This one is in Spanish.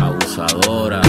Abusadora.